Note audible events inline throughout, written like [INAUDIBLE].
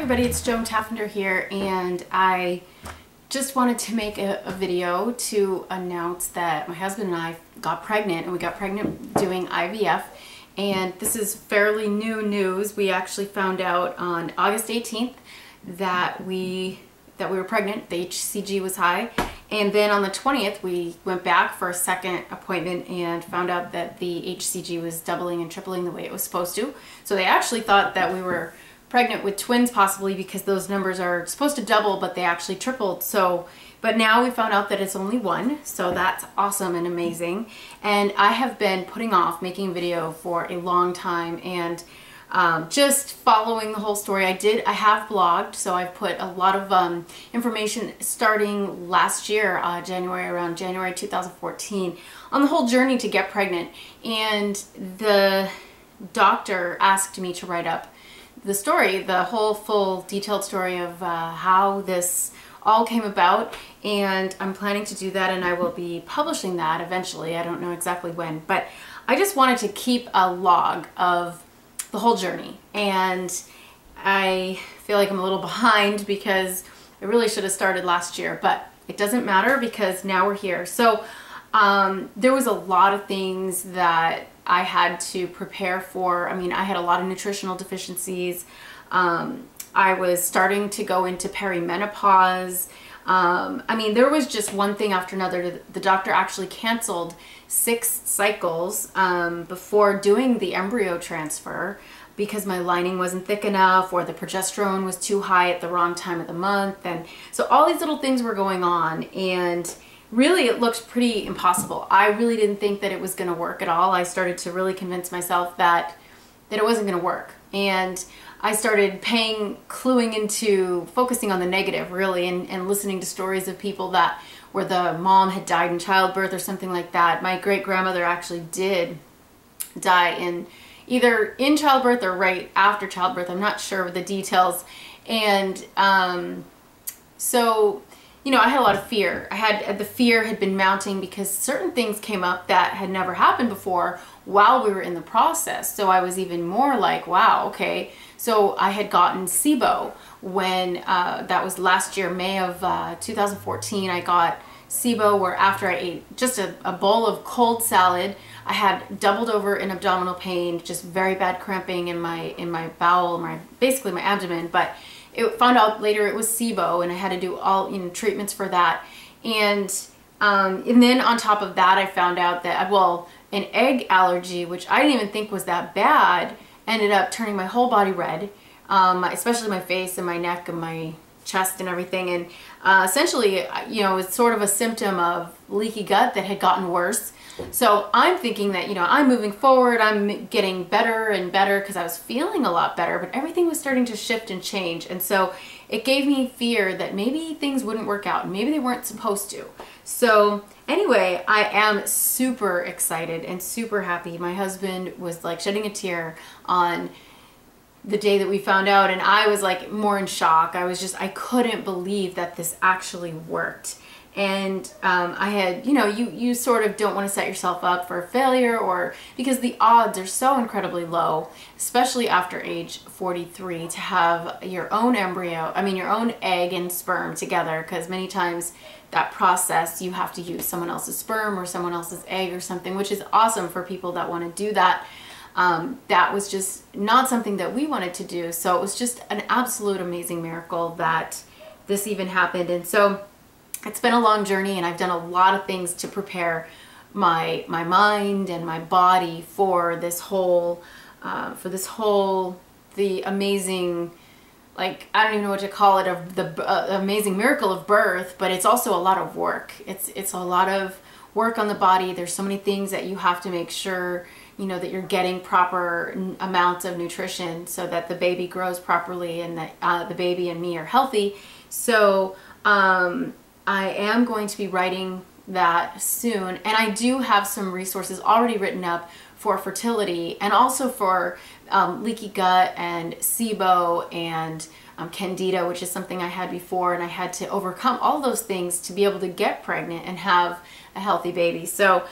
everybody, it's Joan Taffinder here and I just wanted to make a, a, video to announce that my husband and I got pregnant and we got pregnant doing IVF and this is fairly new news. We actually found out on August 18th that we that we were pregnant, the HCG was high and then on the 20th we went back for a second appointment and found out that the HCG was doubling and tripling the way it was supposed to. So they actually thought that we were pregnant with twins possibly because those numbers are supposed to double but they actually tripled. So but now we found out that it's only one so that's awesome and amazing. And I have been putting off making video for a long time and um, just following the whole story. I did I have blogged so I've put a lot of um, information starting last year uh, January around January 2014 on the whole journey to get pregnant. And the doctor asked me to write up the story, the whole full detailed story of uh, how this all came about and I'm planning to do that and I will be publishing that eventually. I don't know exactly when, but I just wanted to keep a log of the whole journey and I feel like I'm a little [LAUGHS] behind because I really should have started last year, but it doesn't matter because now we're here. So um, there was a lot of things that I had to prepare for. I mean, I had a lot of nutritional deficiencies. Um, I was starting to go into perimenopause. Um, I mean, there was just one thing after another. The doctor actually canceled six cycles um, before doing the embryo transfer because my lining wasn't thick enough or the progesterone was too high at the wrong time of the month. And so all these little things were going on. And really it looked pretty impossible. I really didn't think that it was going to work at all. I started to really convince myself that that it wasn't going to work. And I started paying, cluing into focusing on the negative really and, and listening to stories of people that where the mom had died in childbirth or something like that. My great grandmother actually did die in either in childbirth or right after childbirth. I'm not sure of the details. And um, so you know, I had a lot of fear. I had the fear had been mounting because certain things came up that had never happened before while we were in the process. So I was even more like, wow, okay. So I had gotten SIBO when uh, that was last year, May of uh, 2014. I got SIBO where after I ate just a, a bowl of cold salad, I had doubled over in abdominal pain, just very bad cramping in my in my bowel, my basically my abdomen, but it found out later it was SIBO and I had to do all you know treatments for that. And um, and then on top of that I found out that well an egg allergy which I didn't even think was that bad ended up turning my whole body red um, especially my face and my neck and my chest and everything and uh, essentially you know it's sort of a symptom of leaky gut that had gotten worse so I'm thinking that, you know, I'm moving forward, I'm getting better and better because I was feeling a lot better, but everything was starting to shift and change. And so it gave me fear that maybe things wouldn't work out. Maybe they weren't supposed to. So anyway, I am super excited and super happy. My husband was like shedding a tear on the day that we found out and I was like more in shock. I was just, I couldn't believe that this actually worked and um, I had, you know, you, you sort of don't want to set yourself up for a failure or because the odds are so incredibly low, especially after age 43 to have your own embryo, I mean your own egg and sperm together because many times that process you have to use someone else's sperm or someone else's egg or something, which is awesome for people that want to do that. Um, that was just not something that we wanted to do. So it was just an absolute amazing miracle that this even happened. And so it's been a long journey and I've done a lot of things to prepare my my mind and my body for this whole uh, for this whole the amazing like I don't even know what to call it of the uh, amazing miracle of birth but it's also a lot of work it's it's a lot of work on the body there's so many things that you have to make sure you know that you're getting proper amounts of nutrition so that the baby grows properly and that uh, the baby and me are healthy. So um, I am going to be writing that soon. And I do have some resources already written up for fertility and also for um, leaky gut and SIBO and um, candida which is something I had before and I had to overcome all those things to be able to get pregnant and have a healthy baby. So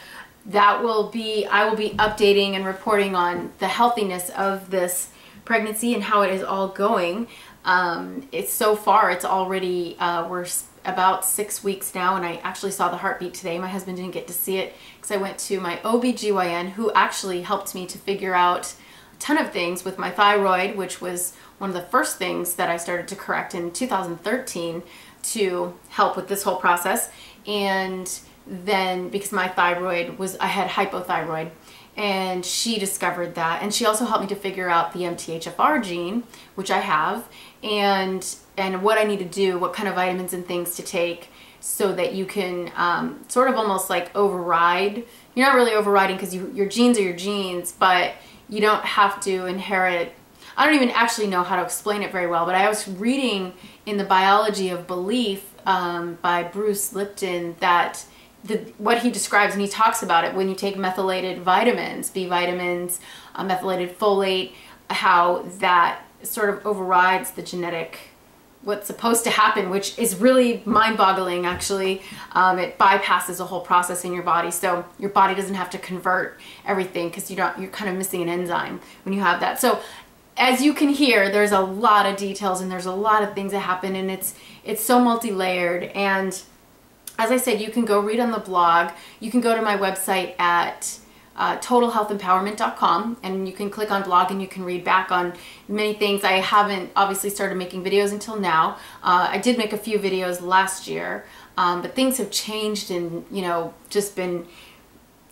that will be I will be updating and reporting on the healthiness of this pregnancy and how it is all going. Um, it's so far, it's already, uh, we're about six weeks now and I actually saw the heartbeat today. My husband didn't get to see it because I went to my OBGYN who actually helped me to figure out a ton of things with my thyroid, which was one of the first things that I started to correct in 2013 to help with this whole process. And then because my thyroid was, I had hypothyroid and she discovered that. And she also helped me to figure out the MTHFR gene which I have and and what I need to do what kind of vitamins and things to take so that you can um, sort of almost like override. You're not really overriding because you, your genes are your genes but you don't have to inherit I don't even actually know how to explain it very well but I was reading in the biology of belief um, by Bruce Lipton that the, what he describes, and he talks about it when you take methylated vitamins, B vitamins, uh, methylated folate, how that sort of overrides the genetic what's supposed to happen, which is really mind-boggling actually. Um, it bypasses a whole process in your body, so your body doesn't have to convert everything because you don't, you're kind of missing an enzyme when you have that. So as you can hear, there's a lot of details and there's a lot of things that happen and it's, it's so multi-layered and as I said, you can go read on the blog. You can go to my website at uh, totalhealthempowerment.com and you can click on blog and you can read back on many things. I haven't obviously started making videos until now. Uh, I did make a few videos last year, um, but things have changed and, you know, just been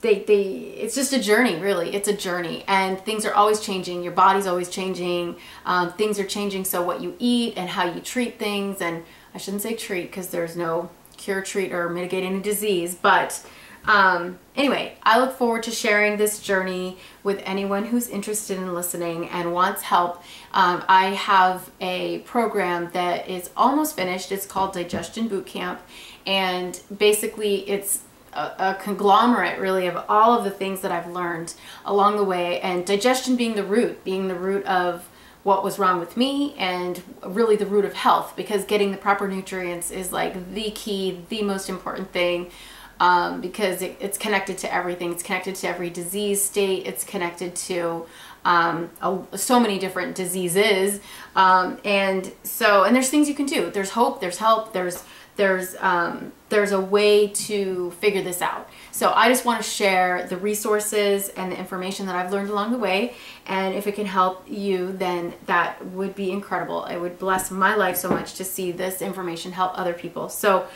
they, they, it's just a journey, really. It's a journey, and things are always changing. Your body's always changing. Um, things are changing, so what you eat and how you treat things, and I shouldn't say treat because there's no cure, treat, or mitigate any disease. But um, anyway, I look forward to sharing this journey with anyone who's interested in listening and wants help. Um, I have a program that is almost finished. It's called Digestion Bootcamp, and basically it's a, conglomerate really of all of the things that I've learned along the way and digestion being the root, being the root of what was wrong with me and really the root of health because getting the proper nutrients is like the key, the most important thing um, because it, it's connected to everything. It's connected to every disease state. It's connected to um, a, so many different diseases. Um, and so, and there's things you can do. There's hope, there's help, there's there's um, there's a way to figure this out. So I just want to share the resources and the information that I've learned along the way. And if it can help you, then that would be incredible. It would bless my life so much to see this information help other people. So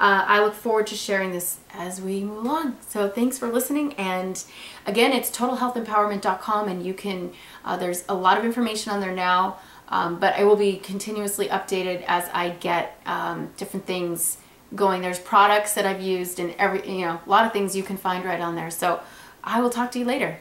uh, I look forward to sharing this as we move along. So thanks for listening. And again, it's totalhealthempowerment.com and you can, uh, there's a lot of information on there now. Um, but I will be continuously updated as I get um, different things going. There's products that I've used and every, you know, a lot of things you can find right on there. So I will talk to you later.